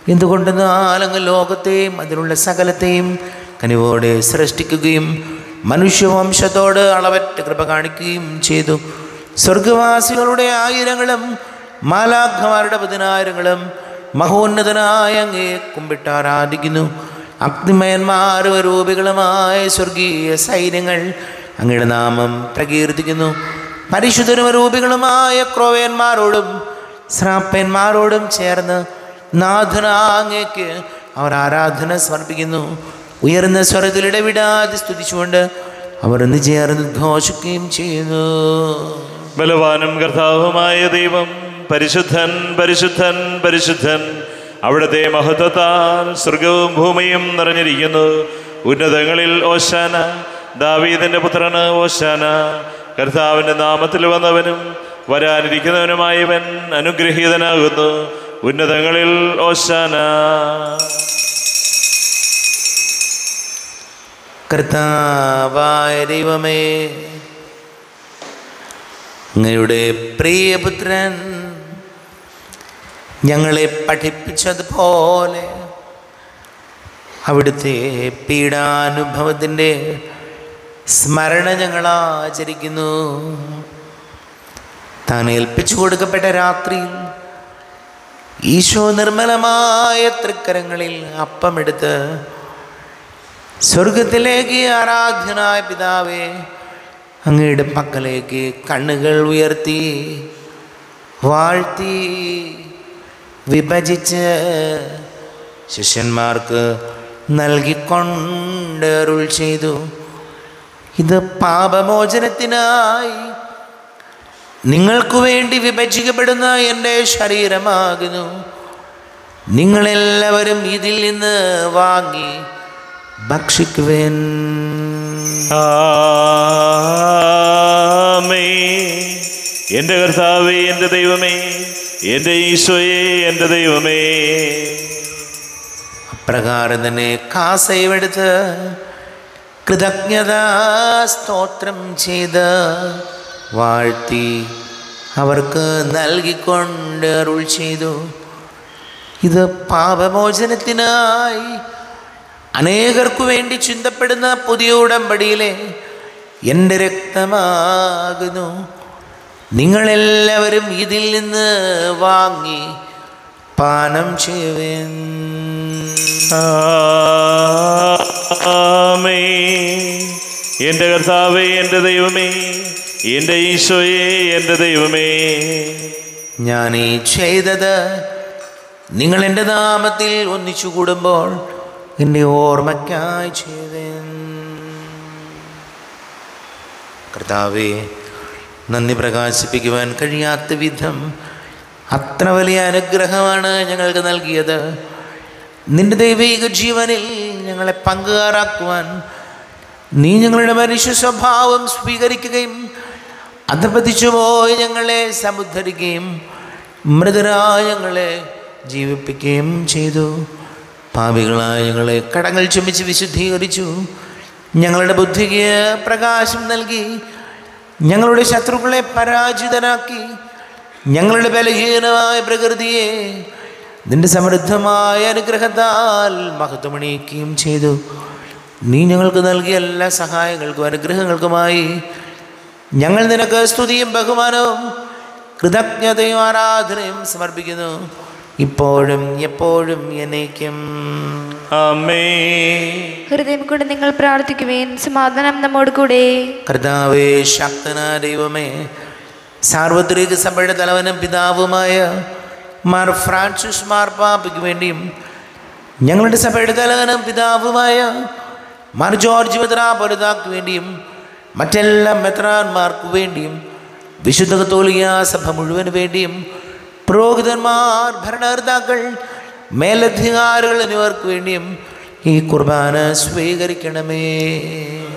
എന്തുകൊണ്ടെന്ന് ആലങ്ങ് ലോകത്തെയും അതിലുള്ള സകലത്തെയും കനിവോടെ സൃഷ്ടിക്കുകയും മനുഷ്യവംശത്തോട് അളവറ്റ കൃപ കാണിക്കുകയും ചെയ്തു. സ്വർഗവാസികളുടെ ആയിരങ്ങളും മാലാഖമാരുടെ പതിനായിരങ്ങളും മഹോന്നതനായ അങ്ങേ കുമ്പിട്ട് ആരാധിക്കുന്നു അഗ്നിമയന്മാരും രൂപികളുമായ സ്വർഗീയ സൈന്യങ്ങൾ അങ്ങയുടെ നാമം പ്രകീർത്തിക്കുന്നു. പരിശുദ്ധരും രൂപികളുമായ ക്രോവേന്മാരോടും ശ്രാപ്പന്മാരോടും ചേർന്ന് നാഥനാങ്ങേക്ക് അവർ ആരാധന സമർപ്പിക്കുന്നു. ഉയർന്ന സ്വരത്തിൽ ഇടവിടാതെ സ്തുതിച്ചുകൊണ്ട് അവർ ഒന്ന് ചേർന്ന് ഘോഷിക്കുകയും ചെയ്യുന്നു. ബലവാനും കർത്താവുമായ ദൈവം പരിശുദ്ധൻ പരിശുദ്ധൻ പരിശുദ്ധൻ അവിടുത്തെ മഹത്വത്താൽ സ്വർഗവും ഭൂമിയും നിറഞ്ഞിരിക്കുന്നു. ഉന്നതങ്ങളിൽ ഓശാന ദാവീദിന്റെ പുത്രന് ഓശാന കർത്താവിന്റെ നാമത്തിൽ വന്നവനും വരാനിരിക്കുന്നവനുമായവൻ അനുഗ്രഹീതനാകുന്നു. ഉന്നതങ്ങളിൽ ഓശാന. കർത്താവായ ദൈവമേ അങ്ങയുടെ പ്രിയപുത്രൻ ഞങ്ങളെ പഠിപ്പിച്ചതുപോലെ അവിടുത്തെ പീഡാനുഭവത്തിന്റെ സ്മരണ ഞങ്ങൾ ആചരിക്കുന്നു. താൻ ഏൽപ്പിച്ചു കൊടുക്കപ്പെട്ട രാത്രിയിൽ ഈശോ നിർമ്മലമായ തൃക്കരങ്ങളിൽ അപ്പമെടുത്ത് സ്വർഗത്തിലേക്ക് ആരാധ്യനായ പിതാവേ അങ്ങയുടെ പക്കലേക്ക് കണ്ണുകൾ ഉയർത്തി വാഴ്ത്തി. വിഭജിച്ച് ശിഷ്യന്മാർക്ക് നൽകിക്കൊണ്ട് അരുൾ ചെയ്തു. ഇത് പാപമോചനത്തിനായി നിങ്ങൾക്കു വേണ്ടി വിഭജിക്കപ്പെടുന്ന എന്റെ ശരീരമാകുന്നു. നിങ്ങളെല്ലാവരും ഇതിൽ നിന്ന് വാങ്ങി ഭക്ഷിക്കുവേൻ. എന്റെ കർത്താവേ എന്റെ ദൈവമേ എന്റെ ഈശോയെ എന്റെ ദൈവമേ. അപ്രകാരം തന്നെ കാസൈവെടുത്ത് കൃതജ്ഞത സ്തോത്രം ചെയ്ത് വാഴ്ത്തി അവർക്ക് നൽകിക്കൊണ്ട് അരുൾ ചെയ്തു. ഇത് പാപമോചനത്തിനായി അനേകർക്കു വേണ്ടി ചിന്തപ്പെടുന്ന പുതിയ ഉടമ്പടിയിലെ എന്റെ രക്തമാകുന്നു. നിങ്ങളെല്ലാവരും ഇതിൽ നിന്ന് വാങ്ങി പാനം ചെയ്യുവേൻ. എന്റെ കർത്താവേ എന്റെ ദൈവമേ എന്റെ ഈശോയേ എന്റെ ദൈവമേ. ഞാൻ ഈ ചെയ്തത് നിങ്ങൾ എന്റെ നാമത്തിൽ ഒന്നിച്ചു കൂടുമ്പോൾ എന്റെ ഓർമ്മയ്ക്കായി ചെയ്തേൻ കർത്താവേ നന്ദി പ്രകാശിപ്പിക്കുവാൻ കഴിയാത്ത വിധം അത്ര വലിയ അനുഗ്രഹമാണ് ഞങ്ങൾക്ക് നൽകിയത്. നിന്റെ ദൈവിക ജീവനിൽ ഞങ്ങളെ പങ്കുകാരാക്കുവാൻ നീ ഞങ്ങളുടെ മനുഷ്യ സ്വഭാവം സ്വീകരിക്കുകയും അധപതിച്ചുപോയി ഞങ്ങളെ സമുദ്ധരിക്കുകയും മൃതരായ ഞങ്ങളെ ജീവിപ്പിക്കുകയും ചെയ്തു. പാപികളായ ഞങ്ങളെ കടങ്ങൾ ചുമിച്ച് വിശുദ്ധീകരിച്ചു. ഞങ്ങളുടെ ബുദ്ധിക്ക് പ്രകാശം നൽകി ഞങ്ങളുടെ ശത്രുക്കളെ പരാജിതനാക്കി. ഞങ്ങളുടെ ബലഹീനമായ പ്രകൃതിയെ നിന്റെ സമൃദ്ധമായ അനുഗ്രഹത്താൽ മഹത്വമണിയിക്കുകയും ചെയ്തു. നീ ഞങ്ങൾക്ക് നൽകിയ എല്ലാ സഹായങ്ങൾക്കും അനുഗ്രഹങ്ങൾക്കുമായി ഞങ്ങൾ നിനക്ക് സ്തുതിയും ബഹുമാനവും കൃതജ്ഞതയും ആരാധനയും സമർപ്പിക്കുന്നു. ഇപ്പോഴും എപ്പോഴും എന്നേക്കും. അമ്മേ ഹൃദയം കൊണ്ട് നിങ്ങൾ പ്രാർത്ഥിക്കുവേൻ. സമാധാനം നമ്മോട് കൂടെ. കർത്താവേ ശക്തനാ ദൈവമേ സാർവത്രിക സഭയുടെ തലവനും പിതാവുമായ മാർ ഫ്രാൻസിസ് മാർപ്പാപ്പയ്ക്ക് വേണ്ടിയും ഞങ്ങളുടെ സഭയുടെ തലവനും പിതാവുമായ മാർ ജോർജ് മെത്രാപൊലിതാക്ക് വേണ്ടിയും മറ്റെല്ലാ മെത്രാന്മാർക്ക് വേണ്ടിയും വിശുദ്ധ തോലിയ സഭ മുഴുവൻ വേണ്ടിയും പുരോഹിതന്മാർ ഭരണകർത്താക്കൾ മേലധികാരികൾ എന്നിവർക്ക് വേണ്ടിയും ഈ കുർബാന സ്വീകരിക്കണമേ.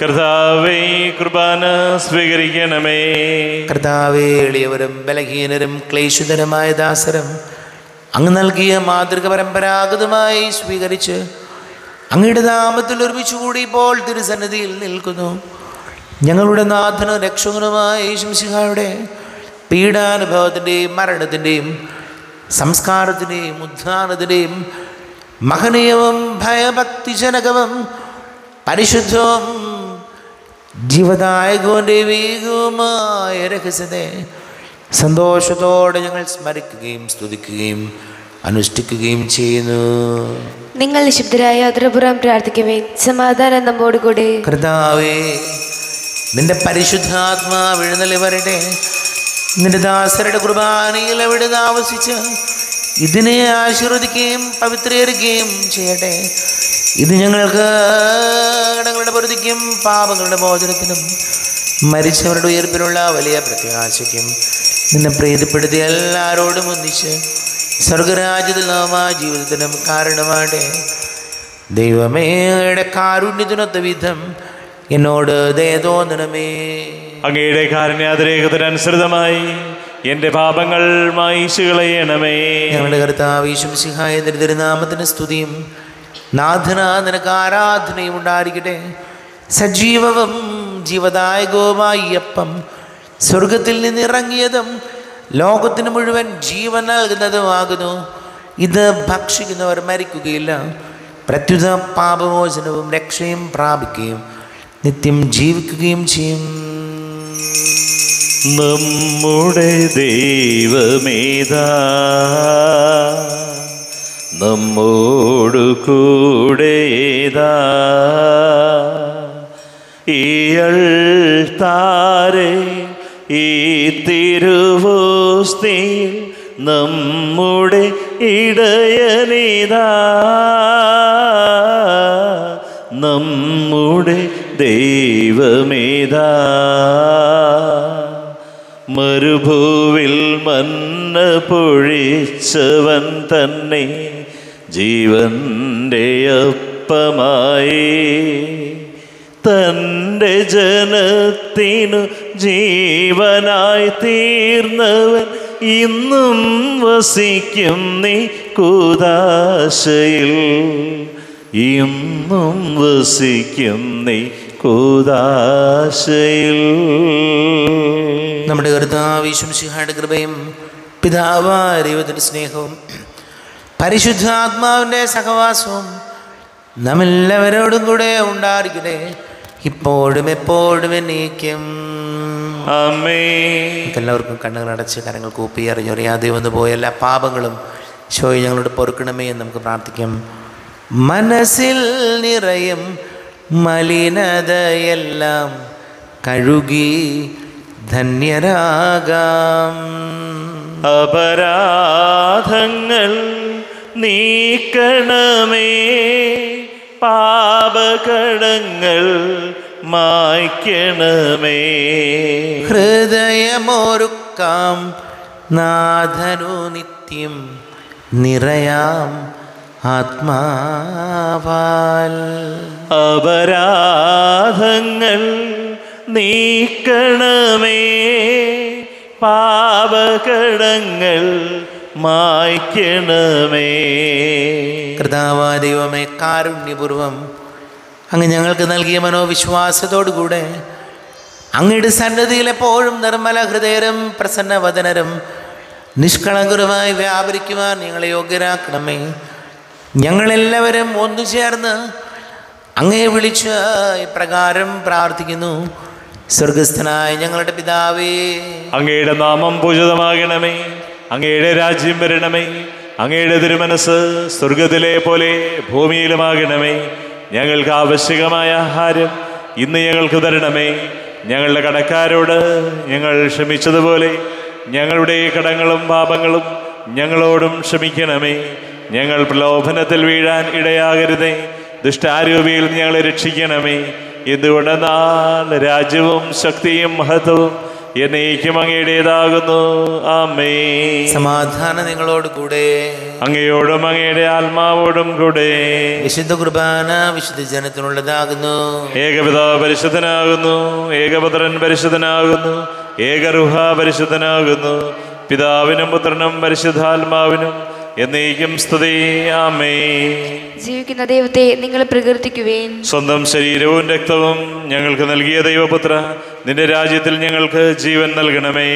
കർത്താവേ കുർബാന സ്വീകരിക്കണമേ. കർത്താവേ എളിയവരും ബലഹീനരും ക്ലേശിതരുമായ ദാസരും അങ്ങ് നൽകിയ മാതൃക പരമ്പരാഗതമായി സ്വീകരിച്ച് അങ്ങയുടെ നാമത്തിൽ ഒരുമിച്ചുകൂടി ഇപ്പോൾ തിരുസന്നിധിയിൽ നിൽക്കുന്നു. ഞങ്ങളുടെ നാഥനും രക്ഷകനുമായ ശംസിഹായുടെ പീഡാനുഭവത്തിന്റെയും മരണത്തിന്റെയും സംസ്കാരത്തിന്റെയും ഉദ്ധാനത്തിന്റെയും മഹനീയവും ഭയഭക്തിജനകവും പരിശുദ്ധവും ജീവദായകവും ദൈവീകവുമായ രഹസ്യത്തെ സന്തോഷത്തോടെ ഞങ്ങൾ സ്മരിക്കുകയും സ്തുതിക്കുകയും അനുഷ്ഠിക്കുകയും ചെയ്യുന്നു. നിങ്ങൾ നിശബ്ദരായ അതിരപുറം പ്രാർത്ഥിക്കുമേ സമാധാനം നമ്മോട് കൂടെ കർത്താവേ നിന്റെ പരിശുദ്ധാത്മാ വിഴുന്നലി വരട്ടെ. നിന്റെ ദാസരുടെ കുർബാനയിൽ അവിടെ ആവസിച്ച് ഇതിനെ ആശീർവദിക്കുകയും പവിത്രീകരിക്കുകയും ചെയ്യട്ടെ. ഇത് ഞങ്ങൾക്ക് കടങ്ങളുടെ പൊരുതിക്കും പാപങ്ങളുടെ മോചനത്തിനും മരിച്ചവരുടെ ഉയർപ്പിനുള്ള വലിയ പ്രത്യാശയ്ക്കും. നിന്നെ പ്രീതിപ്പെടുത്തി എല്ലാവരോടും ഒന്നിച്ച് സ്വർഗരാജ്യത്തിൽ നാമ ജീവിതത്തിനും കാരണമാട്ടെ ദൈവമേയുടെ കാരുണ്യത്തിനൊത്ത വിധം എന്നോട് ദയ തോന്നണമേ. അങ്ങയുടെ കാരുണ്യാതിരേഖത്തിനനുസൃതമായി എന്റെ പാപങ്ങൾ മായിച്ചു കളയണമേ. ഞങ്ങളുടെ കർത്താവീശും സിഹായ തിരുനാമത്തിന് സ്തുതിയും നാഥന നിനക്ക് ആരാധനയും ഉണ്ടായിരിക്കട്ടെ. സജീവവും ജീവദായകവുമായി അപ്പം സ്വർഗത്തിൽ നിന്നിറങ്ങിയതും ലോകത്തിന് മുഴുവൻ ജീവൻ നൽകുന്നതുമാകുന്നു ഇത് ഭക്ഷിക്കുന്നവർ മരിക്കുകയില്ല. പ്രത്യുത പാപമോചനവും രക്ഷയും പ്രാപിക്കുകയും നിത്യം ജീവിക്കുകയും ചെയ്യും. നമ്മുടെ ദൈവമേതാ? നമ്മോടു കൂടേതാ ഇയൾ താരെ ഈ തിരുവോസ്തിയിൽ നമ്മുടെ ഇടയനേതാ? നമ്മുടെ ദൈവമേതാ? മരുഭൂവിൽ മന്ന പൊഴിച്ചവൻ തന്നെ ജീവന്റെ അപ്പമായി. തന്റെ ജനത്തിനു ജീവനായി തീർന്നവൻ ഇന്നും വസിക്കും നീ കൂതാശയിൽ. ഇന്നും വസിക്കും നീ കൂതാശയിൽ. നമ്മുടെ കർത്താവിശ്വം ശിഹായുടെ കൃപയും പിതാവായ ദൈവത്തിന്റെ സ്നേഹവും പരിശുദ്ധാത്മാവിന്റെ സഹവാസവും നമ്മെല്ലാവരോടും കൂടെ ഉണ്ടായിരിക്കട്ടെ. ഇപ്പോഴും എപ്പോഴും എന്നേക്കും. എല്ലാവർക്കും കണ്ണുകൾ അടച്ച് കരങ്ങൾ കൂപ്പി അറിഞ്ഞറിയാതെ വന്നു പോയ എല്ലാ പാപങ്ങളും ശോയി ഞങ്ങളോട് പൊറുക്കണമേ എന്ന് നമുക്ക് പ്രാർത്ഥിക്കാം. മനസ്സിൽ നിറയും മലിനതയെല്ലാം കഴുകി ധന്യരാകാം. അപരാധങ്ങൾ നീക്കണമേ പാപകടങ്ങൾ മായ്ക്കണമേ. ഹൃദയമൊരുക്കാം നാഥനു നിത്യം നിറയാം ആത്മാവാൽ. അപരാധങ്ങൾ നീക്കണമേ. പാപകടങ്ങൾ മായ്ക്കണമേ. കൃതാവാ ദൈവമേ കാരുണ്യപൂർവം അങ്ങ് ഞങ്ങൾക്ക് നൽകിയ മനോവിശ്വാസത്തോടുകൂടെ അങ്ങയുടെ സന്നദ്ധിയിൽ എപ്പോഴും നിർമ്മല ഹൃദയരും പ്രസന്നവദനരും നിഷ്കളങ്കരുമായി വ്യാപരിക്കുവാൻ ഞങ്ങളെ യോഗ്യരാക്കണമേ. ഞങ്ങളെല്ലാവരും ഒന്നു ചേർന്ന് അങ്ങയെ വിളിച്ച് ഇപ്രകാരം പ്രാർത്ഥിക്കുന്നു. സ്വർഗസ്ഥനായ ഞങ്ങളുടെ പിതാവേ. അങ്ങയുടെ നാമം പൂജിതമാകണമേ. അങ്ങയുടെ രാജ്യം വരണമേ. അങ്ങയുടെ തിരുമനസ് സ്വർഗത്തിലെ പോലെ ഭൂമിയിലുമാകണമേ. ഞങ്ങൾക്ക് ആവശ്യകമായ ആഹാരം ഇന്ന് ഞങ്ങൾക്ക് തരണമേ. ഞങ്ങളുടെ കടക്കാരോട് ഞങ്ങൾ ക്ഷമിച്ചതുപോലെ ഞങ്ങളുടെ കടങ്ങളും പാപങ്ങളും ഞങ്ങളോടും ക്ഷമിക്കണമേ. ഞങ്ങൾ പ്രലോഭനത്തിൽ വീഴാൻ ഇടയാകരുതേ. ദുഷ്ടാരൂപിയിൽ ഞങ്ങളെ രക്ഷിക്കണമേ. എന്തുകൊണ്ടെന്നാൽ രാജ്യവും ശക്തിയും മഹത്വവും എന്നേക്കും അങ്ങയുടേതാകുന്നു. ആമേ സമാധാനം നിങ്ങളോട് കൂടെ. അങ്ങയോടും അങ്ങയുടെ ആത്മാവോടും കൂടെ. വിശുദ്ധ കുർബാന വിശുദ്ധ ജനത്തിനുള്ളതാകുന്നു. ഏകപിതാവ് പരിശുദ്ധനാകുന്നു. ഏകപുത്രൻ പരിശുദ്ധനാകുന്നു. ഏകരുഹ പരിശുദ്ധനാകുന്നു. പിതാവിനും പുത്രനും പരിശുദ്ധാത്മാവിനും എന്നേക്കും സ്തുതി. ആമേ ജീവിക്കുന്ന ദൈവത്തെ നിങ്ങൾ പ്രകീർത്തിക്കുവേൻ. സ്വന്തം ശരീരവും രക്തവും ഞങ്ങൾക്ക് നൽകിയ ദൈവപുത്ര നിന്റെ രാജ്യത്തിൽ ഞങ്ങൾക്ക് ജീവൻ നൽകണമേ.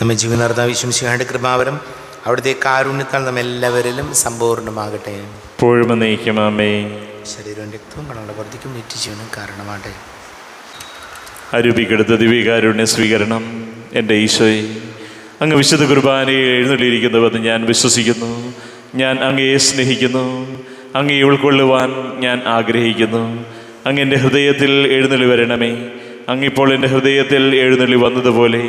നമ്മെ ജീവനർദ്ദ വിശ്വസിക്കാണ്ട് കൃപാവരം അവിടുത്തെ കാരുണ്യത്താൽ നമ്മെല്ലാവരിലും സമ്പൂർണമാകട്ടെ എപ്പോഴും എന്നേക്കും. ആമേ ശരീരവും രക്തവും കണങ്ങളുടെ വർദ്ധിക്കും നിത്യജീവനും കാരണമാകട്ടെ. അരൂപിക്കെടുത്ത ദിവ്യകാരുണ്യ സ്വീകരണം എന്റെ ഈശോയെ. അങ്ങ് വിശുദ്ധ കുർബാനയെ എഴുന്നള്ളിയിരിക്കുന്നുവെന്ന് ഞാൻ വിശ്വസിക്കുന്നു. ഞാൻ അങ്ങയെ സ്നേഹിക്കുന്നു. അങ്ങയെ ഉൾക്കൊള്ളുവാൻ ഞാൻ ആഗ്രഹിക്കുന്നു. അങ്ങ് എന്റെ ഹൃദയത്തിൽ എഴുന്നള്ളി വരണമേ. അങ്ങിപ്പോൾ എന്റെ ഹൃദയത്തിൽ എഴുന്നള്ളി വന്നതുപോലെ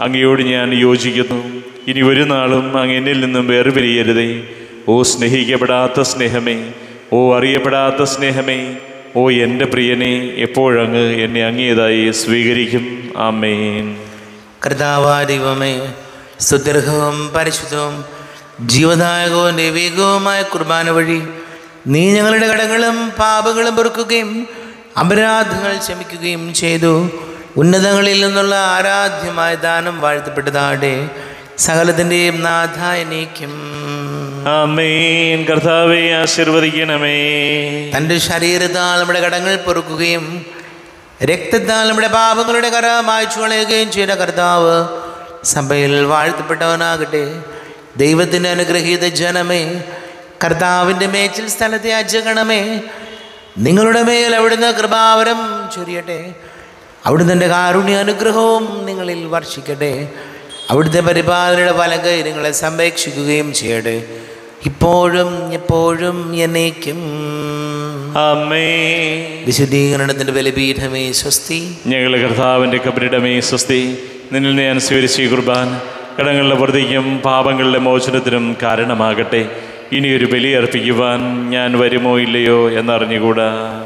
അങ്ങയോട് ഞാൻ യോജിക്കുന്നു. ഇനി ഒരു നാളും അങ്ങ് എന്നിൽ നിന്നും വേർപിരിയരുതേ. ഓ സ്നേഹിക്കപ്പെടാത്ത സ്നേഹമേ. ഓ അറിയപ്പെടാത്ത സ്നേഹമേ ഓ എന്റെ പ്രിയനെ എപ്പോഴങ്ങ് എന്നെ അങ്ങേതായി സ്വീകരിക്കും? ആമേൻ. കർത്താവാ ദൈവമേ സുദീർഘവും പരിശുദ്ധവും ജീവദായകവും ദൈവികവുമായ കുർബാന വഴി നീ ഞങ്ങളുടെ കടങ്ങളും പാപങ്ങളും പൊറുക്കുകയും അപരാധങ്ങൾ ക്ഷമിക്കുകയും ചെയ്തു. ഉന്നതങ്ങളിൽ നിന്നുള്ള ആരാധ്യമായ ദാനം വാഴ്ത്തപ്പെട്ടതാടെ സകലത്തിന്റെയും നാഥായനേക്കും തന്റെ ശരീരത്താൽ നമ്മുടെ കടങ്ങൾ പൊറുക്കുകയും രക്തത്താൽ നമ്മുടെ പാപങ്ങളുടെ കര മായ്ച്ചു കളയുകയും ചെയ്ത കർത്താവ് സഭയിൽ വാഴ്ത്തപ്പെട്ടവനാകട്ടെ. ദൈവത്തിന്റെ അനുഗ്രഹീത ജനമേ കർത്താവിന്റെ മേച്ചിൽ സ്ഥലത്തെ അജഗണമേ നിങ്ങളുടെ മേൽ അവിടുന്ന് കൃപാവരം ചൊരിയട്ടെ. അവിടുന്ന് എന്റെ കാരുണ്യ അനുഗ്രഹവും നിങ്ങളിൽ വർഷിക്കട്ടെ. അവിടുത്തെ പരിപാലനയുടെ വലങ്കൈ നിങ്ങളെ സംരക്ഷിക്കുകയും ചെയ്യട്ടെ. ഇപ്പോഴും എപ്പോഴും എന്നേക്കും. അമ്മേ. വിശുദ്ധീകരണത്തിന്റെ ബലിപീഠമേ സ്വസ്തി. ഞങ്ങളുടെ കർത്താവിന്റെ കബരിടമേ സ്വസ്തി. നിന്നിൽ ഞാൻ സ്വീകരിച്ച ഈ കുർബാൻ കടങ്ങളുടെ വർദ്ധിക്കും പാപങ്ങളുടെ മോചനത്തിനും കാരണമാകട്ടെ. ഇനിയൊരു ബലി അർപ്പിക്കുവാൻ ഞാൻ വരുമോ ഇല്ലയോ എന്നറിഞ്ഞുകൂടാ.